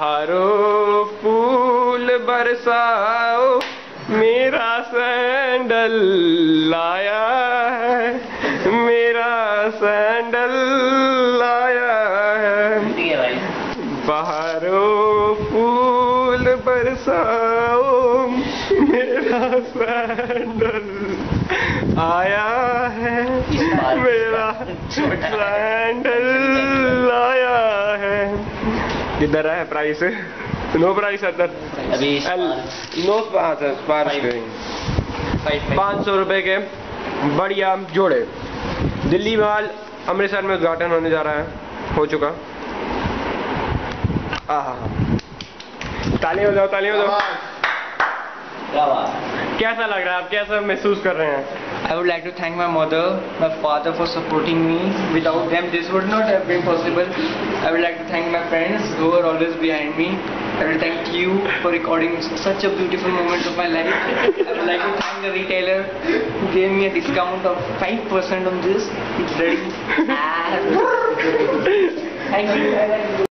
ہرو پھول برساؤ میرا سینڈل لایا ہے میرا سینڈل لایا ہے بہارو پھول برساؤ میرا سینڈل آیا ہے میرا سینڈل کدھر ہے پرائز نو پرائز ادھر پانچ سو روپے کے بڑھیا جوڑے دلی بال امرتسر میں ادھاٹن ہونے جا رہا ہے ہو چکا ہاں ہو جاؤ تالی ہو جاؤ کیسا لگ رہا ہے آپ کیسا محسوس کر رہے ہیں I would like to thank my mother my father for supporting me without them this would not have been possible I would like to thank my friends who are always behind me I would thank you for recording such a beautiful moment of my life I would like to thank the retailer gave me a discount of five percent on this thank you